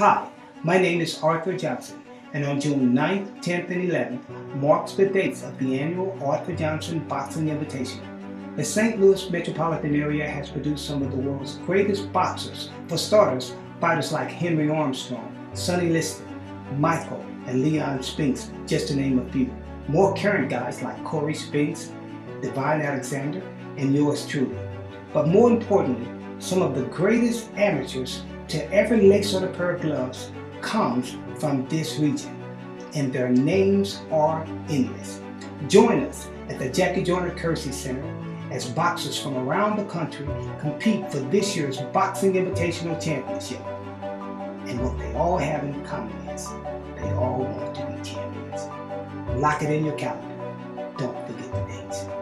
Hi, my name is Arthur Johnson, and on June 9th, 10th, and 11th marks the dates of the annual Arthur Johnson Boxing Invitational. The St. Louis metropolitan area has produced some of the world's greatest boxers. For starters, fighters like Henry Armstrong, Sonny Liston, Michael, and Leon Spinks, just to name a few. More current guys like Corey Spinks, Devon Alexander, and yours truly. But more importantly, some of the greatest amateurs to every pair of gloves comes from this region, and their names are endless. Join us at the Jackie Joyner Kersee Center as boxers from around the country compete for this year's Boxing Invitational Championship. And what they all have in common is they all want to be champions. Lock it in your calendar. Don't forget the dates.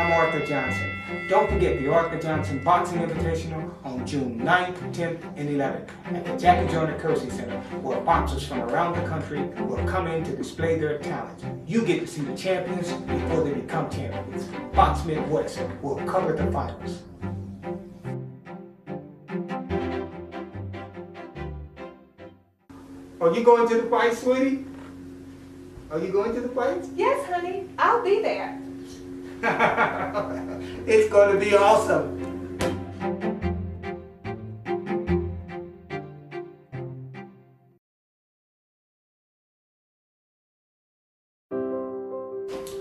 I'm Arthur Johnson. Don't forget the Arthur Johnson Boxing Invitational on June 9th, 10th, and 11th at the Jackie Joyner Kersee Center, where boxers from around the country will come in to display their talent. You get to see the champions before they become champions. Fox Midwest will cover the finals. Are you going to the fight, sweetie? Are you going to the fight? Yes, honey, I'll be there. it's going to be awesome.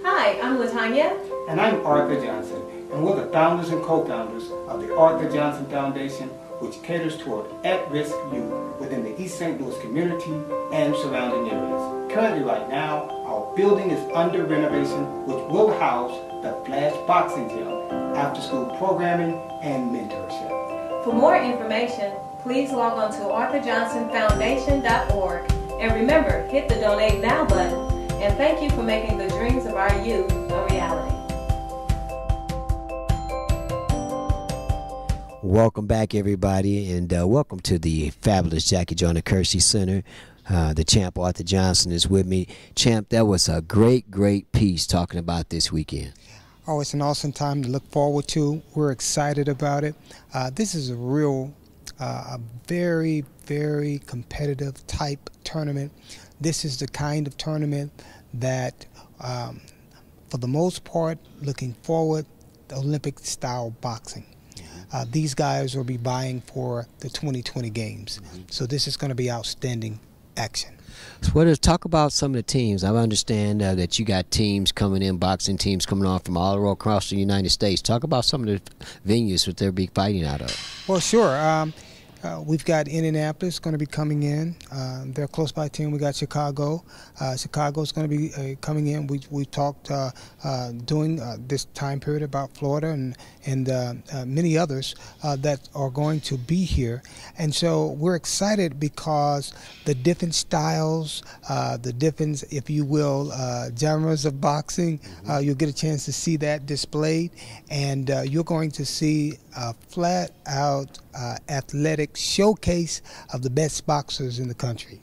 Hi, I'm Latanya. And I'm Arthur Johnson, and we're the founders and co-founders of the Arthur Johnson Foundation, which caters toward at-risk youth within the East St. Louis community and surrounding areas. Currently, right now, our building is under renovation, which will house the Flash Boxing Gym, after-school programming, and mentorship. For more information, please log on to arthurjohnsonfoundation.org. And remember, hit the Donate Now button. And thank you for making the dreams of our youth a reality. Welcome back, everybody, and uh, welcome to the fabulous Jackie Joyner Kersee Center. Uh, the champ Arthur Johnson is with me. Champ, that was a great, great piece talking about this weekend. Oh, it's an awesome time to look forward to. We're excited about it. Uh, this is a real, uh, a very, very competitive type tournament. This is the kind of tournament that, um, for the most part, looking forward, Olympic style boxing. Uh, these guys will be buying for the 2020 games. Mm-hmm. So this is going to be outstanding action. So what is talk about some of the teams? I understand uh, that you got teams coming in, boxing teams coming on from all across the United States. Talk about some of the venues that they'll be fighting out of. Well, sure. Um, uh, we've got Indianapolis going to be coming in. Uh, they're close by team. We got Chicago. Uh, Chicago's going to be uh, coming in. We we talked uh, uh, during this time period about Florida and and many others that are going to be here. And so we're excited because the different styles, the different, if you will, genres of boxing, you'll get a chance to see that displayed, and you're going to see a flat out athletic showcase of the best boxers in the country.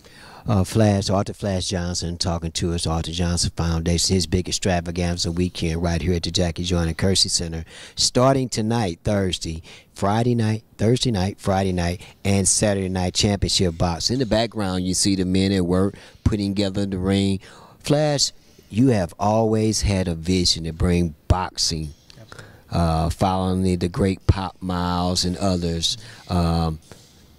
Uh, Flash, Arthur Flash Johnson talking to us, Arthur Johnson Foundation, his big extravaganza weekend right here at the Jackie Joyner Kersee Center, starting tonight, Thursday, Friday night, Thursday night, Friday night, and Saturday night championship box. In the background, you see the men at work putting together the ring. Flash, you have always had a vision to bring boxing uh, following the, the great Pop Miles and others. Um,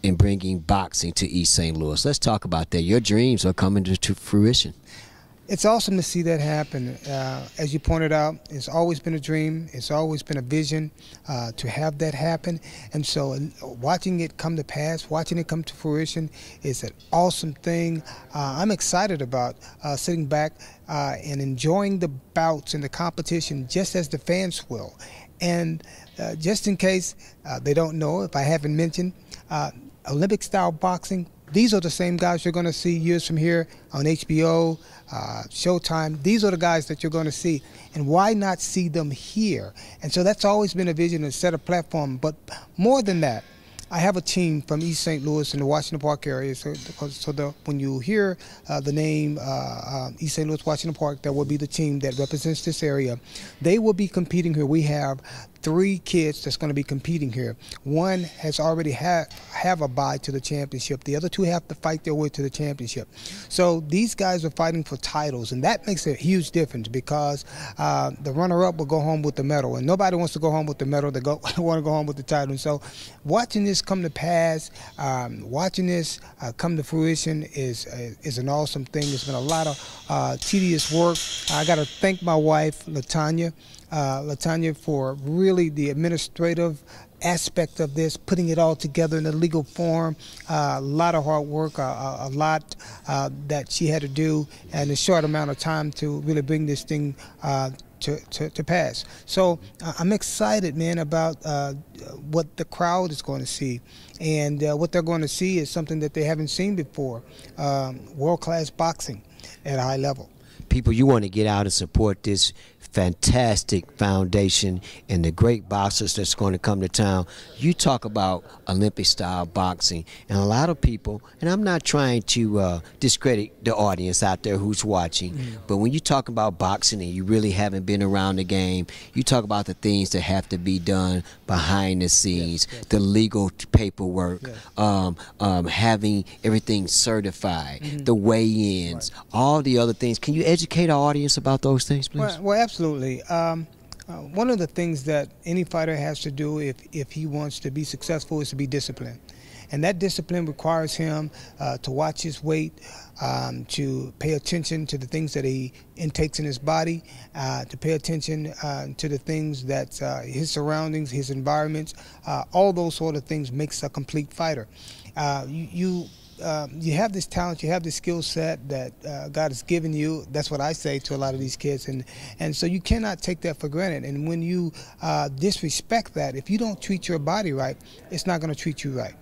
in bringing boxing to East St. Louis. Let's talk about that. Your dreams are coming to, to fruition. It's awesome to see that happen. Uh, as you pointed out, it's always been a dream. It's always been a vision uh, to have that happen. And so, uh, watching it come to pass, watching it come to fruition, is an awesome thing. Uh, I'm excited about uh, sitting back uh, and enjoying the bouts and the competition just as the fans will. And just in case they don't know, if I haven't mentioned, Olympic style boxing, these are the same guys you're going to see years from here on HBO, uh, Showtime. These are the guys that you're going to see. And why not see them here? And so that's always been a vision to set a platform. But more than that, I have a team from East St. Louis in the Washington Park area. So, so the, when you hear uh, the name uh, East St. Louis Washington Park, that will be the team that represents this area. They will be competing here. We have three kids that's going to be competing here. One has already had have a bye to the championship. The other two have to fight their way to the championship. So these guys are fighting for titles, and that makes a huge difference because uh, the runner-up will go home with the medal, and nobody wants to go home with the medal. They go want to go home with the title. And so, watching this come to pass, um, watching this uh, come to fruition is uh, is an awesome thing. It's been a lot of uh, tedious work. I got to thank my wife, Latanya uh, Latanya for really the administrative aspect of this, putting it all together in a legal form. Uh, a lot of hard work, uh, a lot uh, that she had to do, and a short amount of time to really bring this thing. Uh, to, to, to, pass. So uh, I'm excited, man, about uh, what the crowd is going to see. And what they're going to see is something that they haven't seen before um, world class boxing at a high level. People, you want to get out and support this fantastic foundation and the great boxers that's going to come to town. You talk about Olympic style boxing, and a lot of people, and I'm not trying to uh, discredit the audience out there who's watching, mm. but when you talk about boxing and you really haven't been around the game, you talk about the things that have to be done behind the scenes, yes, yes. the legal paperwork, yes. um, um, having everything certified, mm -hmm. the weigh-ins, right. all the other things. Can you educate our audience about those things, please? Well, well absolutely. Absolutely. Um, uh, one of the things that any fighter has to do if, if he wants to be successful is to be disciplined. And that discipline requires him uh, to watch his weight, um, to pay attention to the things that he intakes in his body, uh, to pay attention uh, to the things that uh, his surroundings, his environments, uh, all those sort of things makes a complete fighter. you, you um, you have this talent, you have this skill set that uh, God has given you. That's what I say to a lot of these kids, and and so you cannot take that for granted. And when you uh, disrespect that, if you don't treat your body right, it's not going to treat you right.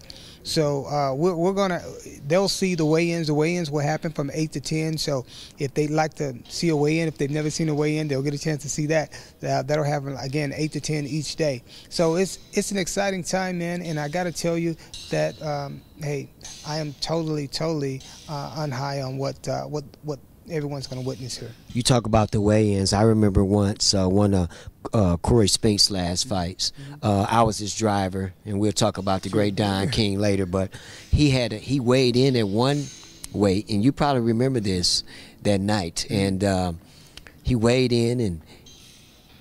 So uh, we're, we're gonna. They'll see the weigh-ins. The weigh-ins will happen from eight to ten. So if they'd like to see a weigh-in, if they've never seen a weigh-in, they'll get a chance to see that. Uh, that'll happen again eight to ten each day. So it's it's an exciting time, man. And I got to tell you that um, hey, I am totally totally uh, on high on what uh, what what everyone's going to witness here. You talk about the weigh-ins. I remember once uh, one of uh, Corey Spinks' last fights. Uh, I was his driver, and we'll talk about the great Don King later. But he had a, he weighed in at one weight, and you probably remember this that night. And um, he weighed in, and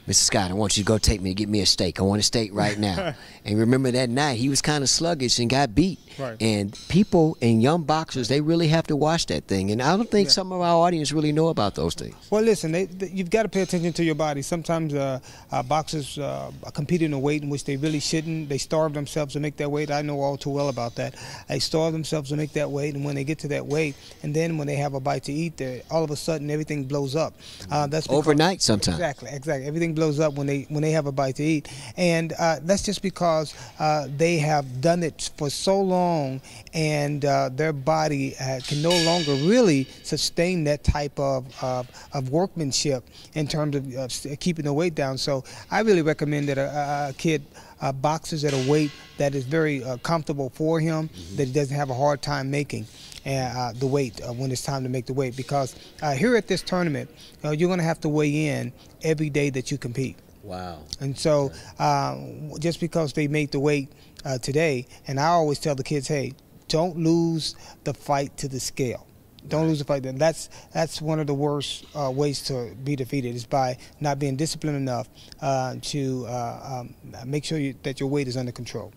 Mr. Scott, I want you to go take me to get me a steak. I want a steak right now. and remember that night he was kind of sluggish and got beat. Right. And people and young boxers, they really have to watch that thing. And I don't think yeah. some of our audience really know about those things. Well, listen, they, they, you've got to pay attention to your body. Sometimes uh, uh, boxers uh, compete in a weight in which they really shouldn't. They starve themselves to make that weight. I know all too well about that. They starve themselves to make that weight, and when they get to that weight, and then when they have a bite to eat, there, all of a sudden everything blows up. Uh, that's because, overnight sometimes. Exactly, exactly. Everything blows up when they when they have a bite to eat, and uh, that's just because uh, they have done it for so long and uh, their body uh, can no longer really sustain that type of, of, of workmanship in terms of keeping the weight down. So I really recommend that a, a kid uh, boxes at a weight that is very uh, comfortable for him, mm-hmm. that he doesn't have a hard time making. Uh, the weight when it's time to make the weight because here at this tournament you're going to have to weigh in every day that you compete Wow. And so uh, just because they made the weight uh, today, and I always tell the kids, hey, don't lose the fight to the scale. Don't lose the fight. And that's that's one of the worst uh, ways to be defeated is by not being disciplined enough uh, to uh, um, make sure you, that your weight is under control.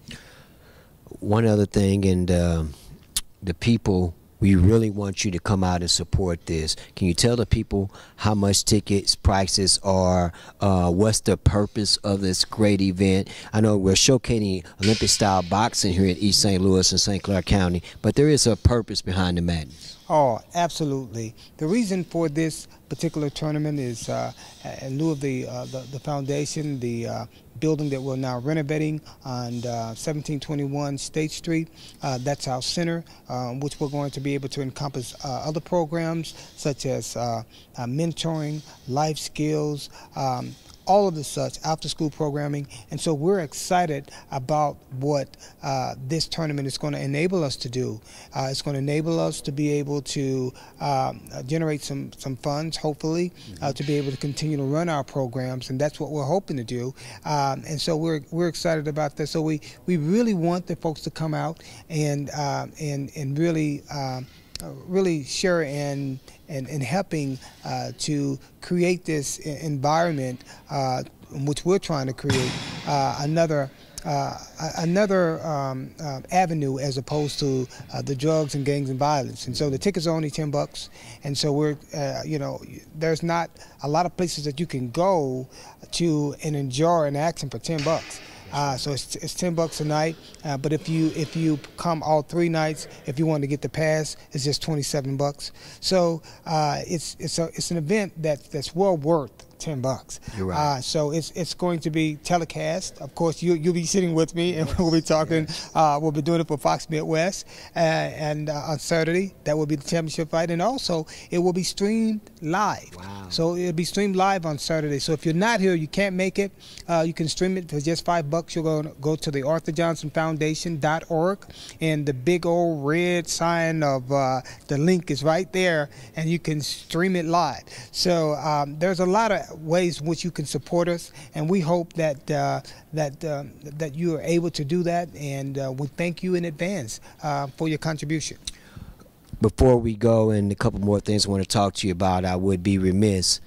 One other thing, and um, the people we really want you to come out and support this. Can you tell the people how much tickets prices are? Uh, what's the purpose of this great event? I know we're showcasing Olympic style boxing here in East St. Louis and St. Clair County, but there is a purpose behind the madness. Oh, absolutely. The reason for this particular tournament is uh, in lieu of the, uh, the, the foundation, the uh, building that we're now renovating on uh, 1721 State Street. Uh, that's our center, um, which we're going to be able to encompass uh, other programs such as uh, uh, mentoring, life skills, um, all of the such after school programming. And so we're excited about what uh, this tournament is going to enable us to do. Uh, it's going to enable us to be able to um, uh, generate some, some funds, hopefully, uh, to be able to continue to run our programs. And that's what we're hoping to do. Um, and so we're, we're excited about this. So we, we really want the folks to come out and, uh, and, and really. Um, really share in and, and helping uh, to create this environment uh, which we're trying to create uh, another uh, another um, uh, avenue as opposed to uh, the drugs and gangs and violence. And so the tickets are only 10 bucks. And so we're, you know, there's not a lot of places that you can go to and enjoy an action for 10 bucks. Uh, so it's, it's ten bucks a night. Uh, but if you if you come all three nights, if you want to get the pass, it's just twenty seven bucks. So uh, it's it's a it's an event that that's well worth ten bucks. You're right. Uh, so it's it's going to be telecast. Of course, you you'll be sitting with me, and we'll be talking. Uh, we'll be doing it for Fox Midwest, uh, and uh, on Saturday that will be the championship fight, and also it will be streamed live. Wow. So it'll be streamed live on Saturday. So if you're not here, you can't make it. Uh, you can stream it for just five bucks. You'll go go to the Arthur Johnson Foundation.org, and the big old red sign of uh, the link is right there, and you can stream it live. So um, there's a lot of ways in which you can support us, and we hope that uh, that uh, that you are able to do that, and uh, we thank you in advance uh, for your contribution. Before we go, and a couple more things I want to talk to you about, I would be remiss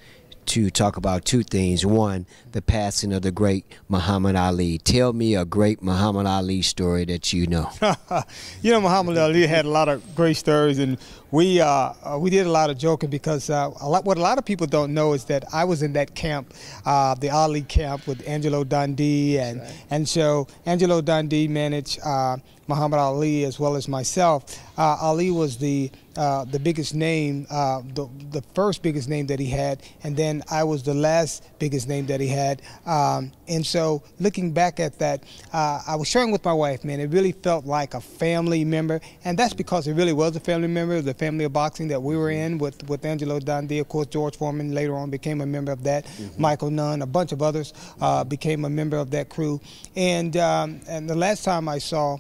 to talk about two things. One, the passing of the great Muhammad Ali. Tell me a great Muhammad Ali story that you know. you know, Muhammad Ali had a lot of great stories, and we uh, uh, we did a lot of joking because uh, a lot, what a lot of people don't know is that I was in that camp, uh, the Ali camp with Angelo Dundee, and right. and so Angelo Dundee managed uh, Muhammad Ali as well as myself. Uh, Ali was the uh, the biggest name, uh, the, the first biggest name that he had, and then I was the last biggest name that he had. Um, and so, looking back at that, uh, I was sharing with my wife, man, it really felt like a family member, and that's because it really was a family member, the family of boxing that we were in with, with Angelo Dundee. Of course, George Foreman later on became a member of that. Mm-hmm. Michael Nunn, a bunch of others uh, became a member of that crew. And um, and the last time I saw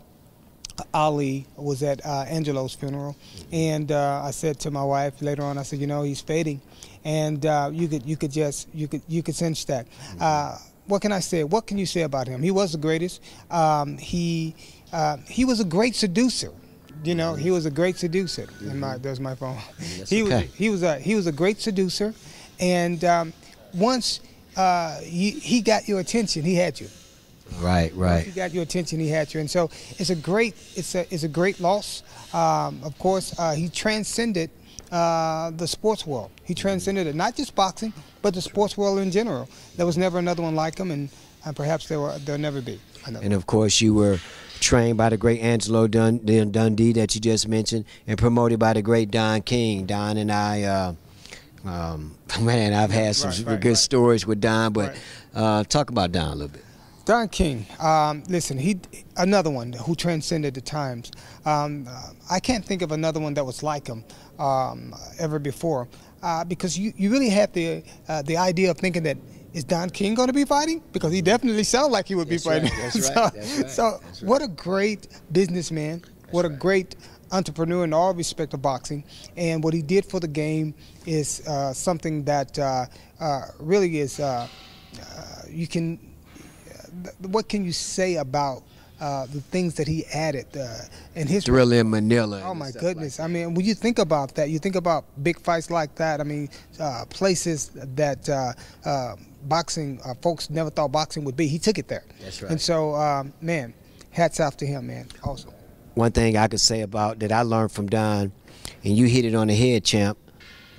Ali was at uh, Angelo's funeral, and uh, I said to my wife later on, I said, you know, he's fading, and uh, you could you could just you could you could sense that. Uh, what can I say? What can you say about him? He was the greatest. Um, he uh, he was a great seducer. You know, he was a great seducer. Mm-hmm. My, there's my phone. he okay. was he was a he was a great seducer, and um, once uh, he, he got your attention, he had you. Right, right. He got your attention. He had you, and so it's a great, it's a, it's a great loss. Um, of course, uh, he transcended uh, the sports world. He transcended it, not just boxing, but the sports world in general. There was never another one like him, and, and perhaps there will there'll never be. And of course, you were trained by the great Angelo Dun- Dundee that you just mentioned, and promoted by the great Don King. Don and I. Uh, um, man, I've had some right, right, good right. stories with Don, but uh, talk about Don a little bit. Don King, um, listen, he another one who transcended the times. Um, I can't think of another one that was like him um, ever before, uh, because you, you really had the uh, the idea of thinking that is Don King going to be fighting? Because he definitely sounds like he would That's be fighting. Right. That's so, right. That's right. so That's what a great businessman! What a great entrepreneur in all respect of boxing, and what he did for the game is uh, something that uh, uh, really is uh, you can what can you say about uh, the things that he added uh, in his Thrilla in Manila. Oh my goodness! Like I mean, when you think about that, you think about big fights like that. I mean, uh, places that uh, uh, boxing uh, folks never thought boxing would be. He took it there. That's right. And so, um, man, hats off to him, man. Also, one thing I could say about that I learned from Don, and you hit it on the head, champ.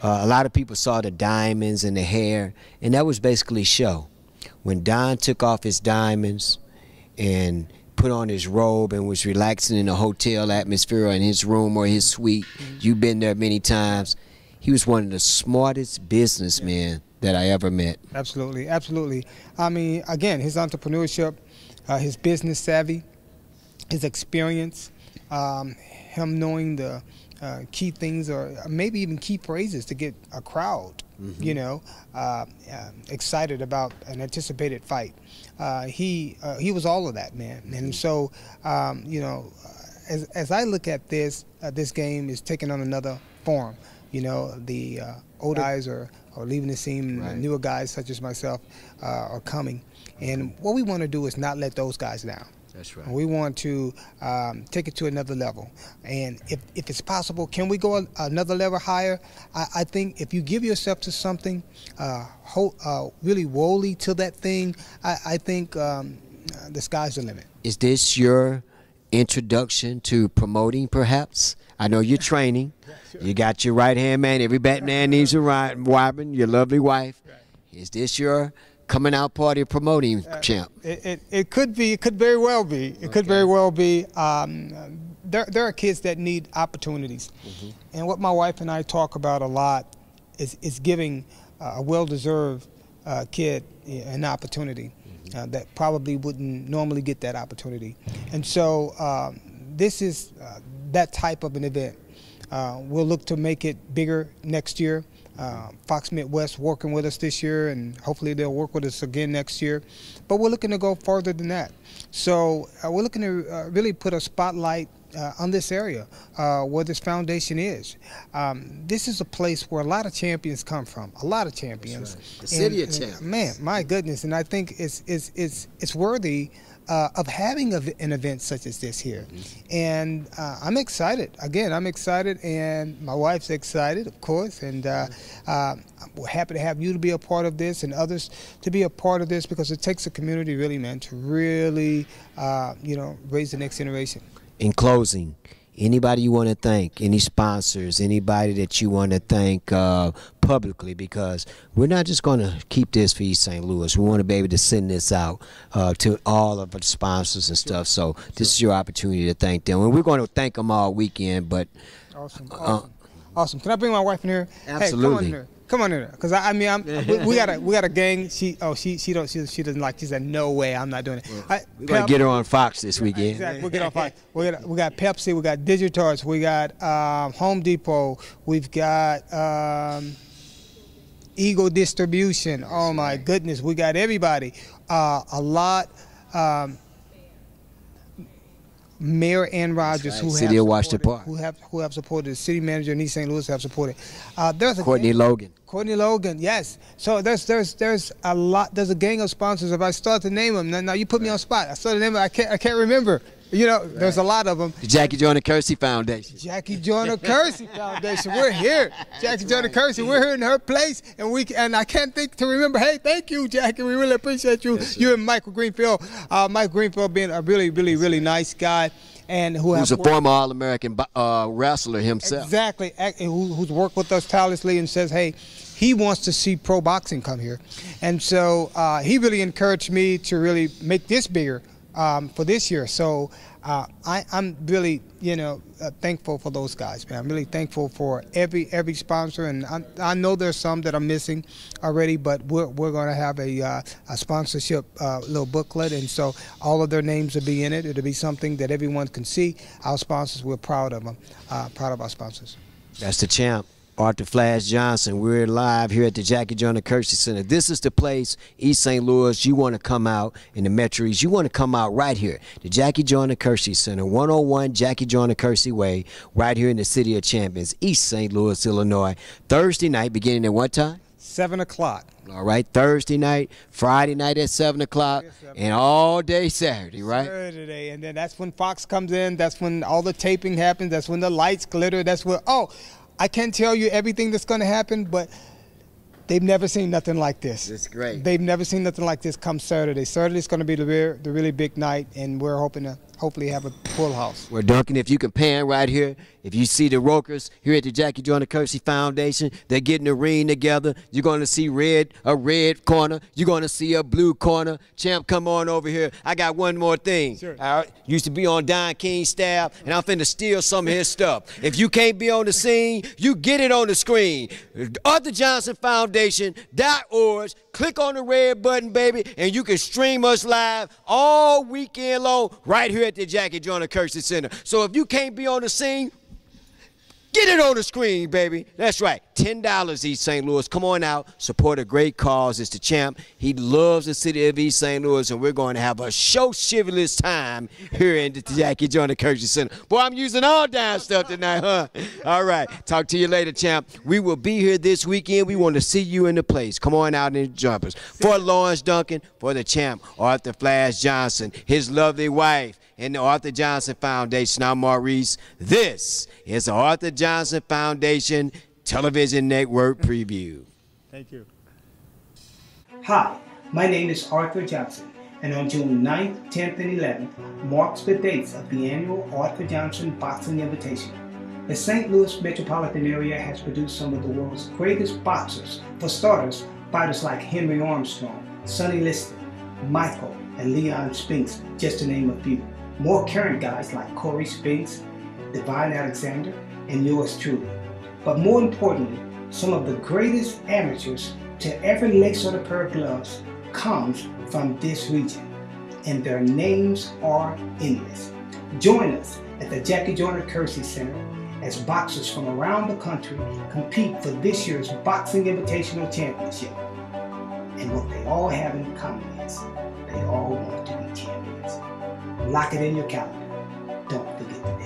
a lot of people saw the diamonds and the hair, and that was basically show when Don took off his diamonds and put on his robe and was relaxing in a hotel atmosphere or in his room or his suite, mm-hmm. you've been there many times. He was one of the smartest businessmen that I ever met. Absolutely, absolutely. I mean, again, his entrepreneurship, uh, his business savvy, his experience, um, him knowing the uh, key things or maybe even key phrases to get a crowd, mm-hmm. you know, uh, uh, excited about an anticipated fight. Uh, he uh, he was all of that, man. Mm-hmm. And so, um, you know, as as I look at this, uh, this game is taking on another form. You know, the older guys are, are leaving the scene, right. newer guys such as myself are coming. And what we want to do is not let those guys down. That's right. We want to um, take it to another level. And if, if it's possible, can we go a, another level higher? I, I, think if you give yourself to something uh, ho- uh, really wholly to that thing, I, I think um, the sky's the limit. Is this your introduction to promoting, perhaps? I know you're training. You got your right hand man. Every Batman needs a right, Wyman, your lovely wife. Is this your coming out party promoting uh, champ? It, it, it, could be. It could very well be. It okay. could very well be. Um, there, there are kids that need opportunities. Mm-hmm. And what my wife and I talk about a lot is, is giving uh, a well deserved uh, kid an opportunity mm-hmm. uh, that probably wouldn't normally get that opportunity. And so um, this is uh, that type of an event. Uh, we'll look to make it bigger next year. Uh, Fox Midwest working with us this year, and hopefully they'll work with us again next year. But we're looking to go further than that. So uh, we're looking to uh, really put a spotlight uh, on this area uh, where this foundation is. Um, this is a place where a lot of champions come from. A lot of champions. Right. The city and, of champions. Man, my goodness, and I think it's it's it's it's worthy uh, of having a, an event such as this here. Mm-hmm. And uh, I'm excited. Again, I'm excited, and my wife's excited, of course. And uh, uh we're happy to have you to be a part of this and others to be a part of this because it takes a community, really, man, to really, uh, you know, raise the next generation. In closing, anybody you want to thank, any sponsors, anybody that you want to thank uh, publicly, because we're not just going to keep this for East St. Louis. We want to be able to send this out uh, to all of the sponsors and stuff. So this is your opportunity to thank them, and we're going to thank them all weekend. But awesome, uh, awesome, awesome. Can I bring my wife in here? Absolutely. Hey, Come on in there, cause I, I mean, I'm, we, we, got a we got a gang. She oh she she don't she, she doesn't like. She said no way, I'm not doing it. Well, I, we're gonna get her on Fox this weekend. Exactly, we'll get on Fox. We got we got Pepsi, we got Digitarts, we got um, Home Depot, we've got. Um, Eagle Distribution. Oh my goodness, we got everybody. Uh, a lot. Um, Mayor Ann Rogers, right. who City have of Washington Park, who have who have supported, the city manager in East St. Louis have supported. Uh, there's a Courtney gang, Logan. Courtney Logan, yes. So there's there's there's a lot. There's a gang of sponsors. If I start to name them, now, now you put me on spot. I start to name them. I can't I can't remember. You know, right. there's a lot of them. The Jackie Joyner Kersee Foundation. Jackie Joyner Kersee Foundation. We're here. Jackie Joyner Kersee. We're here in her place, and we and I can't think to remember. Hey, thank you, Jackie. We really appreciate you. Yes, you and Michael Greenfield. Uh, Mike Greenfield being a really, really, really nice guy and who who's a former All-American uh, wrestler himself. Exactly, who's worked with us tirelessly and says, hey, he wants to see pro boxing come here, and so uh, he really encouraged me to really make this bigger um, for this year. So uh, I, am really, you know, uh, thankful for those guys, man. I'm really thankful for every every sponsor, and I, I know there's some that are missing already, but we're, we're going to have a, uh, a sponsorship uh, little booklet, and so all of their names will be in it. It'll be something that everyone can see. Our sponsors, we're proud of them, uh, proud of our sponsors. That's the champ. Arthur Flash Johnson. We're live here at the Jackie Joyner Kersee Center. This is the place, East St. Louis. You want to come out in the Metros. You want to come out right here, the Jackie Joyner Kersee Center, 101 Jackie Joyner Kersee Way, right here in the City of Champions, East St. Louis, Illinois. Thursday night, beginning at what time? 7 o'clock. All right, Thursday night, Friday night at 7 o'clock, and all day Saturday, right? Saturday, and then that's when Fox comes in. That's when all the taping happens. That's when the lights glitter. That's when, oh, I can't tell you everything that's going to happen, but they've never seen nothing like this. It's great. They've never seen nothing like this come Saturday. Saturday's going to be the, the really big night, and we're hoping to hopefully have a full house. We're Duncan, if you can pan right here, if you see the Rokers here at the Jackie Joyner Kersee Foundation, they're getting the ring together. You're going to see red, a red corner. You're going to see a blue corner. Champ, come on over here. I got one more thing. Sure. I used to be on Don King's staff, and I'm finna steal some of his stuff. If you can't be on the scene, you get it on the screen. Arthur Johnson Foundation.org. Click on the red button, baby, and you can stream us live all weekend long right here at the Jackie Joyner Kersee Center. So if you can't be on the scene, Get it on the screen, baby. That's right. $10 East St. Louis. Come on out. Support a great cause. It's the champ. He loves the city of East St. Louis, and we're going to have a show shiverless time here in the Jackie Joyner Kersee Center. Boy, I'm using all damn stuff tonight, huh? All right. Talk to you later, champ. We will be here this weekend. We want to see you in the place. Come on out in the jumpers. For Lawrence Duncan, for the champ, Arthur Flash Johnson, his lovely wife, and the Arthur Johnson Foundation. I'm Maurice. This is the Arthur Johnson Foundation Television Network Preview. Thank you. Hi, my name is Arthur Johnson, and on June 9th, 10th, and 11th marks the dates of the annual Arthur Johnson Boxing Invitation. The St. Louis metropolitan area has produced some of the world's greatest boxers. For starters, fighters like Henry Armstrong, Sonny Liston, Michael, and Leon Spinks, just to name a few more current guys like Corey Spinks, Devon Alexander, and yours truly. But more importantly, some of the greatest amateurs to ever lace on a pair of gloves comes from this region, and their names are endless. Join us at the Jackie Joyner Kersee Center as boxers from around the country compete for this year's Boxing Invitational Championship. And what they all have in common is they all want. Lock it in your calendar. Don't forget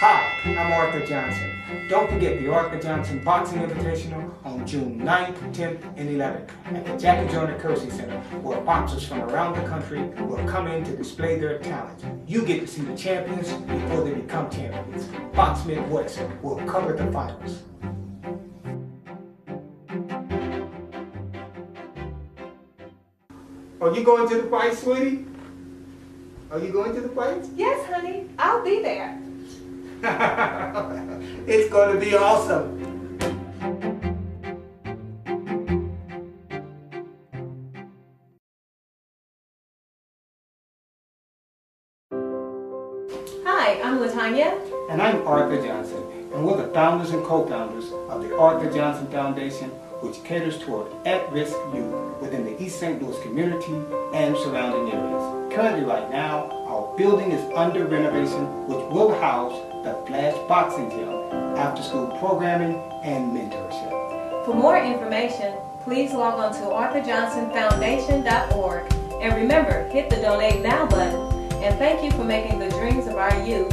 Hi, I'm Arthur Johnson. Don't forget the Arthur Johnson Boxing Invitational on June 9th, 10th, and 11th at the Jackie Joyner Kersee Center, where boxers from around the country will come in to display their talent. You get to see the champions before they become champions. Fox Midwest will cover the finals. Are you going to the fight, sweetie? Are you going to the fight? Yes, honey, I'll be there. it's going to be awesome. Hi, I'm Latanya. And I'm Arthur Johnson, and we're the founders and co-founders of the Arthur Johnson Foundation, which caters toward at-risk youth within the East St. Louis community and surrounding areas. Currently, right now, our building is under renovation, which will house the Flash Boxing Gym, after-school programming, and mentorship. For more information, please log on to arthurjohnsonfoundation.org. And remember, hit the Donate Now button. And thank you for making the dreams of our youth.